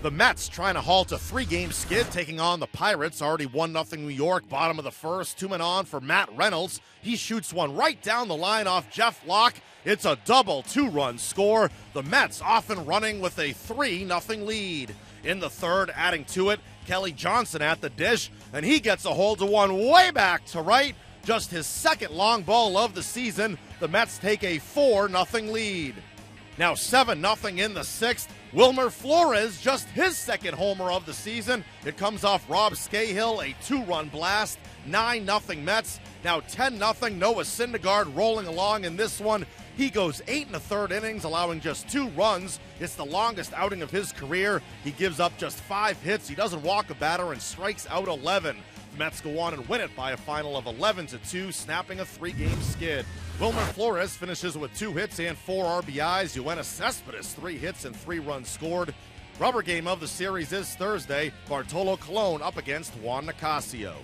The Mets trying to halt a three game skid, taking on the Pirates. Already 1 0 New York, bottom of the first. Two men on for Matt Reynolds. He shoots one right down the line off Jeff Locke. It's a double two run score. The Mets often running with a 3 0 lead. In the third, adding to it, Kelly Johnson at the dish, and he gets a hold of one way back to right. Just his second long ball of the season. The Mets take a 4 0 lead. Now 7 0 in the sixth. Wilmer Flores, just his second homer of the season. It comes off Rob Scahill, a two run blast. 9 0 Mets. Now 10 0. Noah Syndergaard rolling along in this one. He goes eight and a third innings, allowing just two runs. It's the longest outing of his career. He gives up just five hits. He doesn't walk a batter and strikes out 11. Mets go on and win it by a final of 11 to 2, snapping a three game skid. Wilmer Flores finishes with two hits and four RBIs. Yoenis Cespedes, three hits and three runs scored. Rubber game of the series is Thursday. Bartolo Colon up against Juan Nicasio.